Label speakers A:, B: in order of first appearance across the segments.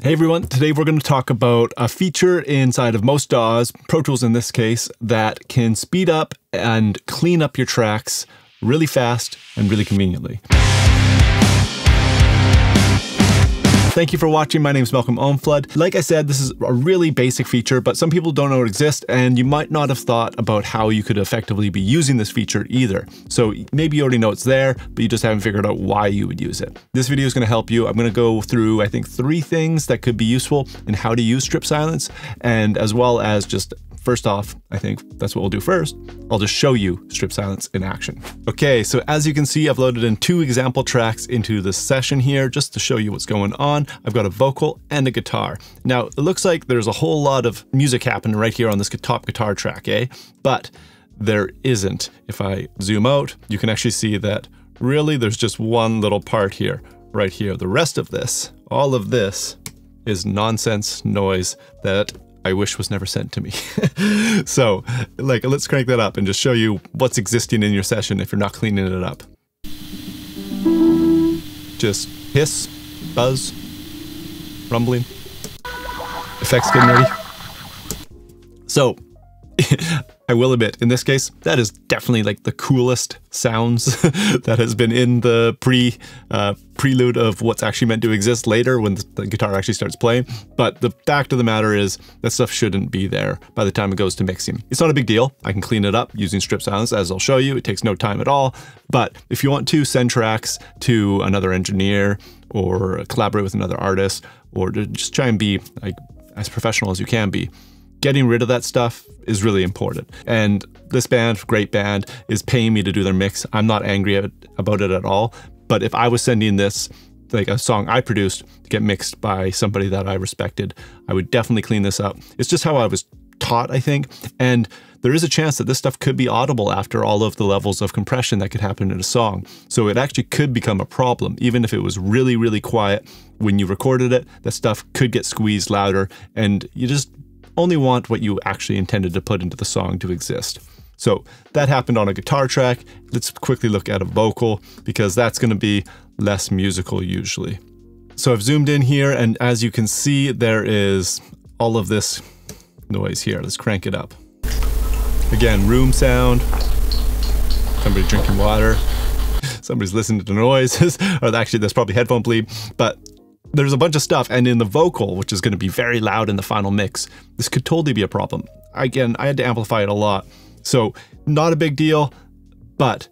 A: Hey everyone, today we're going to talk about a feature inside of most DAWs, Pro Tools in this case, that can speed up and clean up your tracks really fast and really conveniently. Thank you for watching. My name is Malcom Owen-Flood. Like I said, this is a really basic feature, but some people don't know it exists, and you might not have thought about how you could effectively be using this feature either. So maybe you already know it's there, but you just haven't figured out why you would use it. This video is going to help you. I'm going to go through, I think, three things that could be useful in how to use strip silence, and as well as just First off, I think that's what we'll do first. I'll just show you strip silence in action. Okay, so as you can see, I've loaded in two example tracks into the session here just to show you what's going on. I've got a vocal and a guitar. Now, it looks like there's a whole lot of music happening right here on this top guitar track, eh? But there isn't. If I zoom out, you can actually see that really there's just one little part here, right here. The rest of this, all of this, is nonsense noise that I wish was never sent to me. so, like, let's crank that up and just show you what's existing in your session if you're not cleaning it up. Just hiss, buzz, rumbling, effects getting ready. So, I will admit, in this case, that is definitely like the coolest sounds that has been in the pre uh, prelude of what's actually meant to exist later when the guitar actually starts playing. But the fact of the matter is that stuff shouldn't be there by the time it goes to mixing. It's not a big deal. I can clean it up using strip silence, as I'll show you. It takes no time at all. But if you want to send tracks to another engineer or collaborate with another artist or just try and be like as professional as you can be, getting rid of that stuff is really important. And this band, great band, is paying me to do their mix. I'm not angry at, about it at all. But if I was sending this, like a song I produced, to get mixed by somebody that I respected, I would definitely clean this up. It's just how I was taught, I think. And there is a chance that this stuff could be audible after all of the levels of compression that could happen in a song. So it actually could become a problem, even if it was really, really quiet when you recorded it. That stuff could get squeezed louder, and you just only want what you actually intended to put into the song to exist. So that happened on a guitar track. Let's quickly look at a vocal because that's going to be less musical usually. So I've zoomed in here and as you can see, there is all of this noise here. Let's crank it up. Again, room sound, somebody drinking water, somebody's listening to the noises, or actually that's probably headphone bleed, but there's a bunch of stuff, and in the vocal, which is going to be very loud in the final mix, this could totally be a problem. Again, I had to amplify it a lot, so not a big deal, but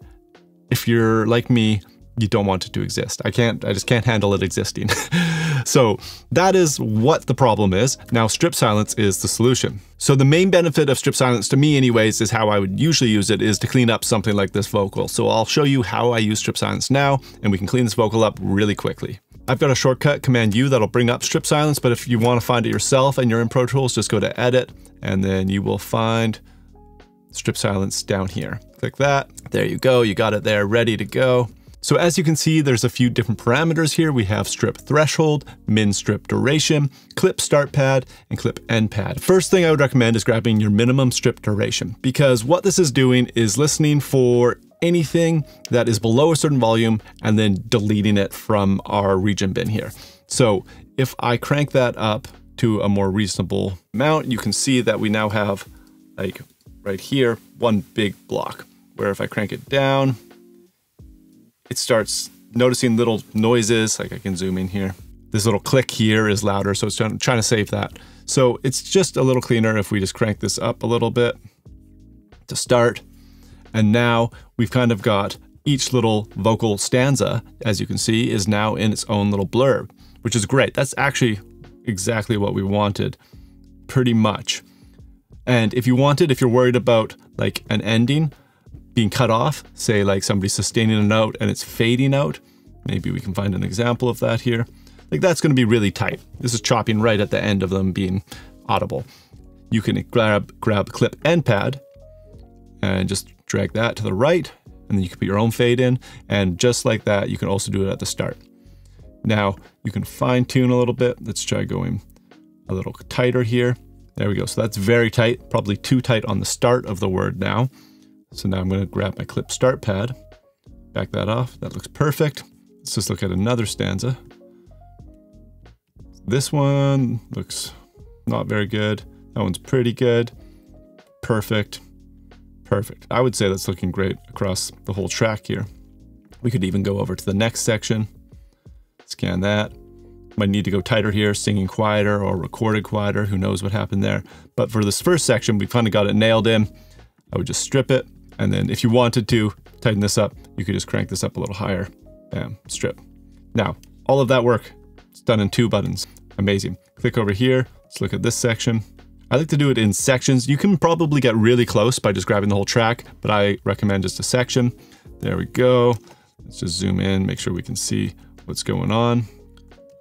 A: if you're like me, you don't want it to exist. I can't, I just can't handle it existing. so that is what the problem is. Now strip silence is the solution. So the main benefit of strip silence to me anyways is how I would usually use it is to clean up something like this vocal. So I'll show you how I use strip silence now and we can clean this vocal up really quickly. I've got a shortcut, Command U, that'll bring up strip silence, but if you want to find it yourself and you're in Pro Tools, just go to Edit, and then you will find strip silence down here. Click that, there you go, you got it there, ready to go. So as you can see, there's a few different parameters here. We have strip threshold, min strip duration, clip start pad, and clip end pad. First thing I would recommend is grabbing your minimum strip duration, because what this is doing is listening for anything that is below a certain volume and then deleting it from our region bin here. So if I crank that up to a more reasonable amount, you can see that we now have like right here, one big block where if I crank it down, it starts noticing little noises, like I can zoom in here. This little click here is louder, so it's trying to save that. So it's just a little cleaner if we just crank this up a little bit to start. And now we've kind of got each little vocal stanza, as you can see, is now in its own little blurb, which is great. That's actually exactly what we wanted, pretty much. And if you wanted, if you're worried about like an ending being cut off, say like somebody sustaining a note and it's fading out, maybe we can find an example of that here. Like that's gonna be really tight. This is chopping right at the end of them being audible. You can grab, grab clip end pad and just drag that to the right, and then you can put your own fade in. And just like that, you can also do it at the start. Now you can fine tune a little bit. Let's try going a little tighter here. There we go. So that's very tight, probably too tight on the start of the word now. So now I'm going to grab my clip start pad, back that off. That looks perfect. Let's just look at another stanza. This one looks not very good. That one's pretty good. Perfect. Perfect. I would say that's looking great across the whole track here. We could even go over to the next section, scan that. Might need to go tighter here, singing quieter or recorded quieter, who knows what happened there. But for this first section, we kind of got it nailed in. I would just strip it, and then if you wanted to tighten this up, you could just crank this up a little higher. Bam, strip. Now, all of that work, it's done in two buttons. Amazing. Click over here, let's look at this section. I like to do it in sections. You can probably get really close by just grabbing the whole track, but I recommend just a section. There we go. Let's just zoom in, make sure we can see what's going on.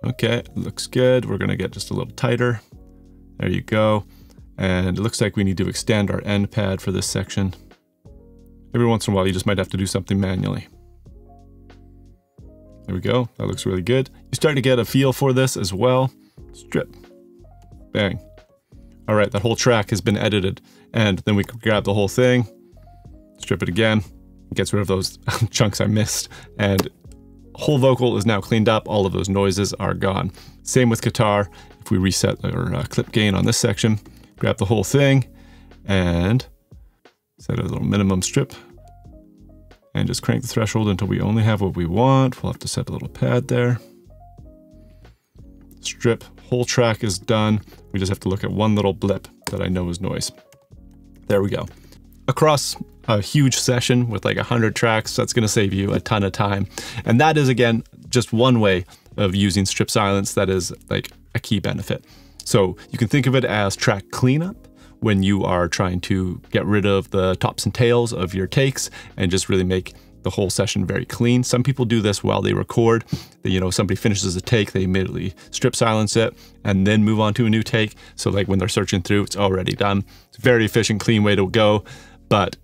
A: Okay, looks good. We're gonna get just a little tighter. There you go. And it looks like we need to extend our end pad for this section. Every once in a while, you just might have to do something manually. There we go. That looks really good. You start to get a feel for this as well. Strip. Bang. All right, that whole track has been edited. And then we grab the whole thing, strip it again, gets rid of those chunks I missed, and whole vocal is now cleaned up. All of those noises are gone. Same with guitar. If we reset our uh, clip gain on this section, grab the whole thing and set a little minimum strip and just crank the threshold until we only have what we want. We'll have to set a little pad there. Strip, whole track is done. We just have to look at one little blip that I know is noise. There we go. Across a huge session with like 100 tracks, that's going to save you a ton of time. And that is, again, just one way of using strip silence that is like a key benefit. So you can think of it as track cleanup when you are trying to get rid of the tops and tails of your takes and just really make the whole session very clean. Some people do this while they record. You know, somebody finishes a take, they immediately strip silence it and then move on to a new take. So like when they're searching through, it's already done. It's a very efficient, clean way to go. But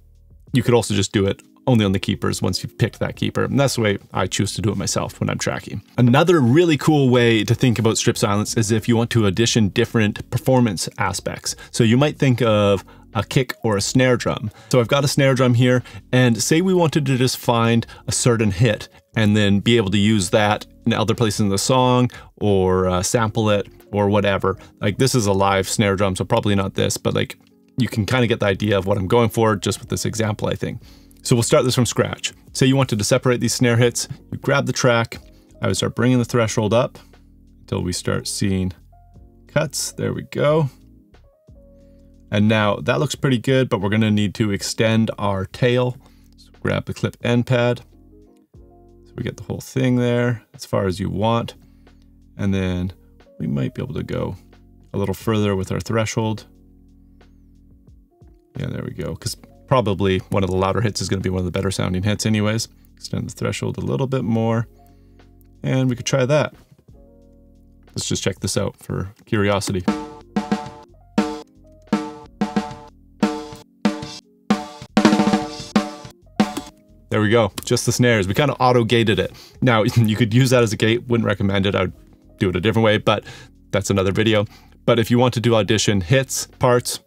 A: you could also just do it only on the keepers once you've picked that keeper. And that's the way I choose to do it myself when I'm tracking. Another really cool way to think about strip silence is if you want to addition different performance aspects. So you might think of a kick or a snare drum. So I've got a snare drum here and say we wanted to just find a certain hit and then be able to use that in other places in the song or uh, sample it or whatever. Like this is a live snare drum, so probably not this, but like you can kind of get the idea of what I'm going for just with this example, I think. So we'll start this from scratch. Say you wanted to separate these snare hits, you grab the track, I would start bringing the threshold up until we start seeing cuts. There we go. And now that looks pretty good, but we're gonna need to extend our tail. So grab the clip end pad. So we get the whole thing there as far as you want. And then we might be able to go a little further with our threshold. Yeah, there we go. Because probably one of the louder hits is to be one of the better sounding hits anyways. Extend the threshold a little bit more. And we could try that. Let's just check this out for curiosity. There we go, just the snares. We kind of auto-gated it. Now, you could use that as a gate, wouldn't recommend it. I would do it a different way, but that's another video. But if you want to do audition hits, parts,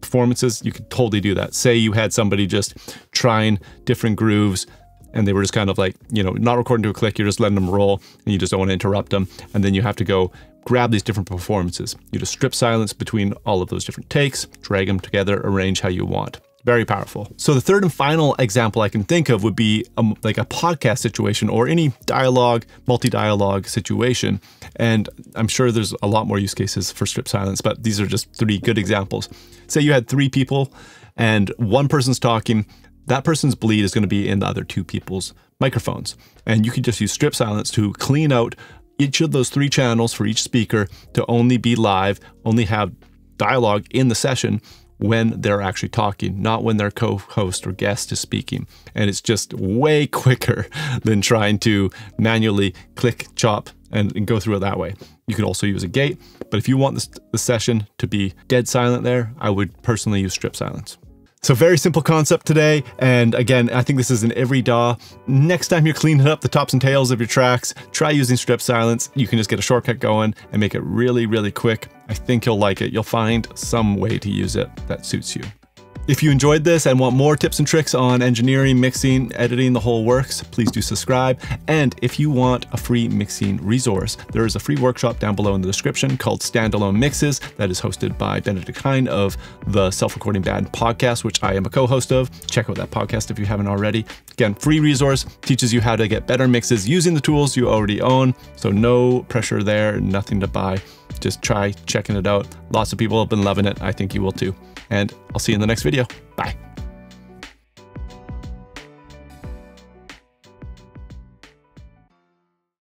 A: performances, you could totally do that. Say you had somebody just trying different grooves and they were just kind of like, you know, not recording to a click, you're just letting them roll and you just don't want to interrupt them. And then you have to go grab these different performances. You just strip silence between all of those different takes, drag them together, arrange how you want. Very powerful. So the third and final example I can think of would be a, like a podcast situation or any dialogue, multi-dialogue situation. And I'm sure there's a lot more use cases for strip silence, but these are just three good examples. Say you had three people and one person's talking, that person's bleed is going to be in the other two people's microphones. And you can just use strip silence to clean out each of those three channels for each speaker to only be live, only have dialogue in the session when they're actually talking, not when their co-host or guest is speaking. And it's just way quicker than trying to manually click, chop, and, and go through it that way. You could also use a gate, but if you want the session to be dead silent there, I would personally use strip silence. So very simple concept today. And again, I think this is in every DAW. Next time you're cleaning up the tops and tails of your tracks, try using strip silence. You can just get a shortcut going and make it really, really quick. I think you'll like it. You'll find some way to use it that suits you. If you enjoyed this and want more tips and tricks on engineering, mixing, editing, the whole works, please do subscribe. And if you want a free mixing resource, there is a free workshop down below in the description called Stand Out Mixes that is hosted by Benedikt Hain of the Self Recording Band podcast, which I am a co host of. Check out that podcast if you haven't already. Again, free resource teaches you how to get better mixes using the tools you already own. So, no pressure there, nothing to buy. Just try checking it out. Lots of people have been loving it. I think you will too. And I'll see you in the next video. Bye.